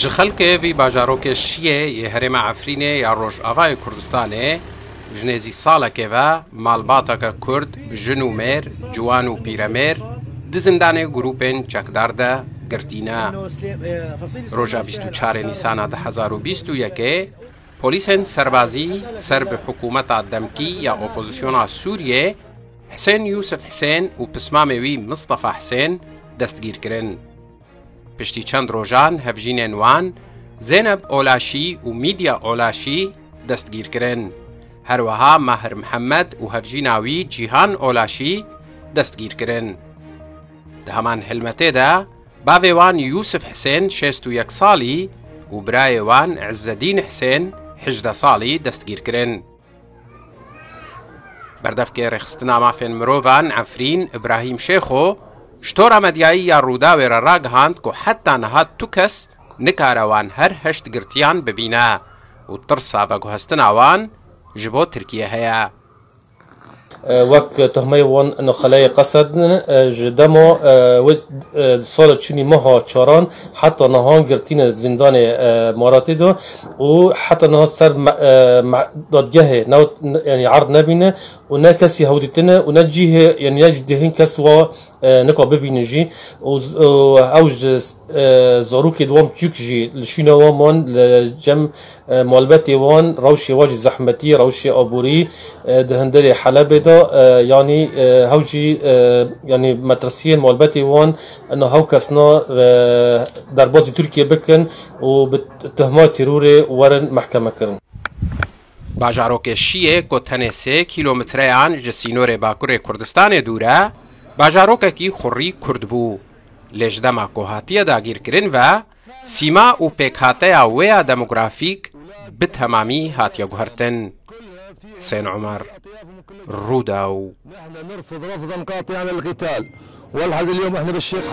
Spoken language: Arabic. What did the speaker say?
ji xelkê vî bajarokê Şiyê yê Herêma Efrînê ya Rojavayê Kurdistanê ji nêzî salekê ve malbateke Kurd bi jin û mêr, ciwan û pîremêr di zindanê grûpên çekdar de girtîne. Roja 24 Nîsana 2021 polîsên serbazî ser bi hikûmeta demkî ya opozisyona Sûriyê Hesên Yusuf Hesên û pismamê wî Mistefa Hesên destgîr پشتی چەند ڕۆژان هەفژینێن وان زێنەب ئۆلاشی و میدیا ئۆلاشی دەستگیرکردن هەروەها ماهر محەممەد و هەفژیناوی جیهان ئۆلاشی دەستگیرکردن هەمان هلمەتێدا باوێوان یوسف حسێن 61 ساڵی و برایێوان عزەدین حسێن هدە ساڵی دەستگیرکردن بەردەفکێ ڕێخستنا مافێن مرۆڤان ئەفرین ئبراهیم شێخۆ شتۆرە مەدیایی یا ڕووداوێرە ڕاگەهاند و حتا نەهات تو کەس نکارەوان هەر هەشت گرتیان ببینە و ترسا بە گوهستناوان ji بۆ ترکیە هەیە. آه، وك تهمي وان انه خلايا قصد آه، جدمو آه، ود صار تشني مها چاران حتى نهان گرتين زندان مراتي دو و حتى نه سر دادگه نو يعني عرض نبينه و نه کسی هودتنه و نه جيه يعني نه جدهن کس و نکا ببینه جي و اوج زارو که دوام چوک جي لشونه وامان لجم مالبت وان روش واج زحمتی روش آبوری دهندر حلبه دو. Hew jî yani metrasiyên malbetê wan ena hew kesna derbasî Tirkiye bikin û bi tuhma terorê werin mehkeme kirin. Bajarokê Şiyê ku tenê sê kîlometreyan ji sînorê Bakurê Kurdistanê dûr e, bajarokekî xurî Kurd bû. Lê ji dema ku hatiye dagîrkirin ve sîma û pêkhateya wê ya demografîk bi temamî hatiye guhertin. حسين عمر روداو نحن نرفض رفضا قاطعا القتال والحد اليوم إحنا بالشيخ